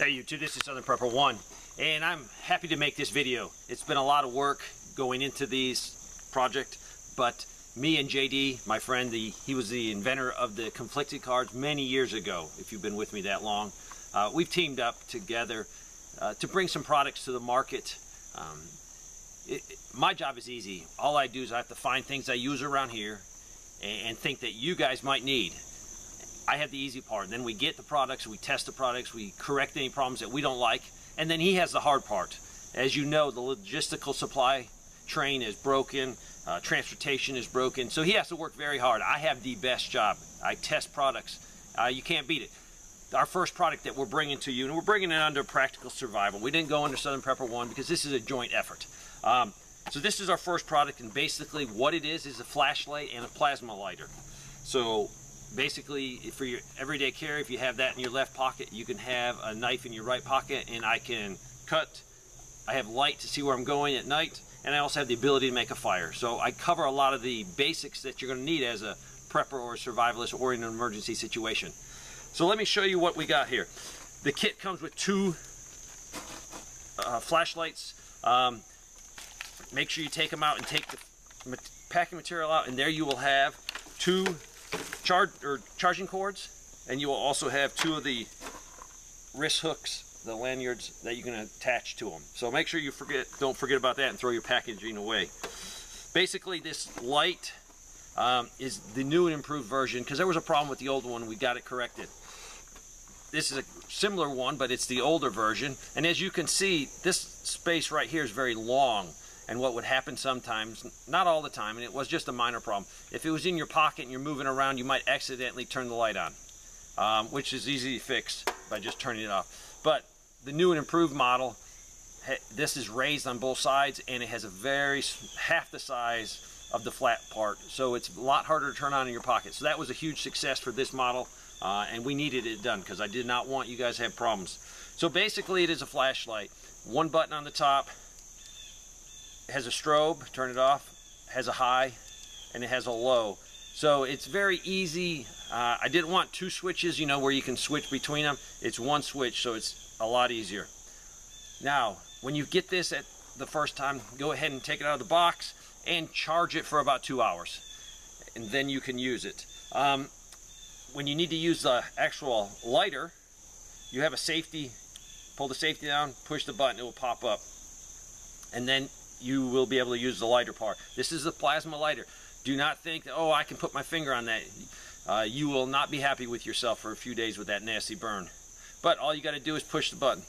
Hey YouTube, this is Southern Prepper 1 and I'm happy to make this video. It's been a lot of work going into these project but me and JD, my friend, the, he was the inventor of the conflicted cards many years ago if you've been with me that long. Uh, we've teamed up together uh, to bring some products to the market. Um, it, it, my job is easy. All I do is I have to find things I use around here and, and think that you guys might need. I have the easy part. Then we get the products, we test the products, we correct any problems that we don't like, and then he has the hard part. As you know, the logistical supply train is broken, uh, transportation is broken, so he has to work very hard. I have the best job. I test products. Uh, you can't beat it. Our first product that we're bringing to you, and we're bringing it under practical survival. We didn't go under Southern Prepper 1 because this is a joint effort. Um, so this is our first product, and basically what it is is a flashlight and a plasma lighter. So basically for your everyday carry if you have that in your left pocket you can have a knife in your right pocket and I can cut. I have light to see where I'm going at night and I also have the ability to make a fire. So I cover a lot of the basics that you're going to need as a prepper or a survivalist or in an emergency situation. So let me show you what we got here. The kit comes with two uh, flashlights. Um, make sure you take them out and take the packing material out and there you will have two charge or charging cords, and you will also have two of the wrist hooks, the lanyards that you can attach to them. So make sure you forget, don't forget about that and throw your packaging away. Basically, this light um, is the new and improved version because there was a problem with the old one. We got it corrected. This is a similar one, but it's the older version. And as you can see, this space right here is very long and what would happen sometimes, not all the time, and it was just a minor problem. If it was in your pocket and you're moving around, you might accidentally turn the light on, um, which is easy to fix by just turning it off. But the new and improved model, this is raised on both sides and it has a very, half the size of the flat part. So it's a lot harder to turn on in your pocket. So that was a huge success for this model. Uh, and we needed it done because I did not want you guys to have problems. So basically it is a flashlight. One button on the top, has a strobe, turn it off, has a high, and it has a low. So it's very easy. Uh, I didn't want two switches, you know, where you can switch between them. It's one switch, so it's a lot easier. Now, when you get this at the first time, go ahead and take it out of the box and charge it for about two hours. And then you can use it. Um, when you need to use the actual lighter, you have a safety, pull the safety down, push the button, it will pop up. And then you will be able to use the lighter part. This is a plasma lighter. Do not think, that, oh, I can put my finger on that. Uh, you will not be happy with yourself for a few days with that nasty burn. But all you got to do is push the button.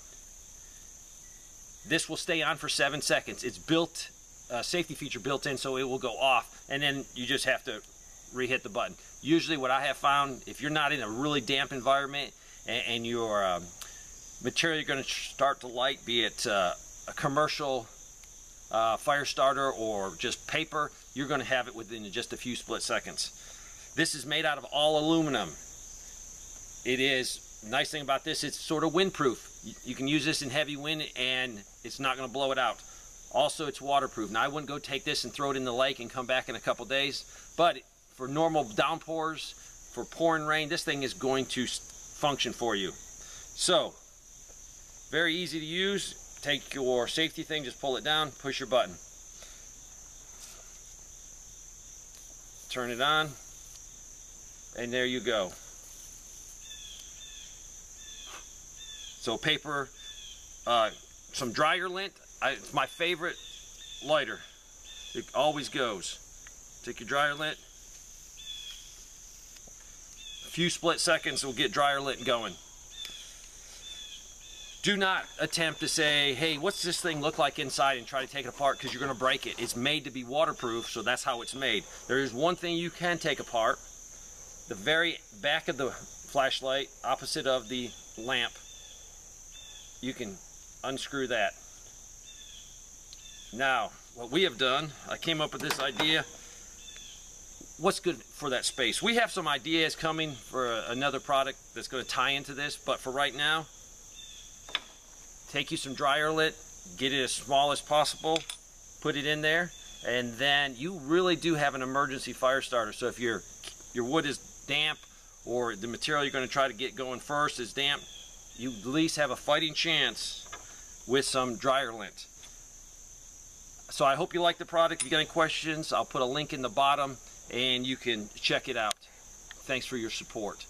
This will stay on for seven seconds. It's built, uh, safety feature built in, so it will go off. And then you just have to re-hit the button. Usually what I have found, if you're not in a really damp environment and, and your um, material you're going to start to light, be it uh, a commercial uh, fire starter or just paper, you're going to have it within just a few split seconds. This is made out of all aluminum. It is, nice thing about this, it's sort of windproof. You, you can use this in heavy wind and it's not going to blow it out. Also, it's waterproof. Now, I wouldn't go take this and throw it in the lake and come back in a couple days, but for normal downpours, for pouring rain, this thing is going to function for you. So, very easy to use take your safety thing, just pull it down, push your button. Turn it on, and there you go. So paper, uh, some dryer lint. I, it's my favorite lighter. It always goes. Take your dryer lint. A few split seconds will get dryer lint going do not attempt to say, hey, what's this thing look like inside and try to take it apart because you're going to break it. It's made to be waterproof, so that's how it's made. There is one thing you can take apart. The very back of the flashlight, opposite of the lamp, you can unscrew that. Now, what we have done, I came up with this idea. What's good for that space? We have some ideas coming for another product that's going to tie into this, but for right now, take you some dryer lint, get it as small as possible, put it in there, and then you really do have an emergency fire starter. So if your your wood is damp or the material you're going to try to get going first is damp, you at least have a fighting chance with some dryer lint. So I hope you like the product. If you got any questions, I'll put a link in the bottom and you can check it out. Thanks for your support.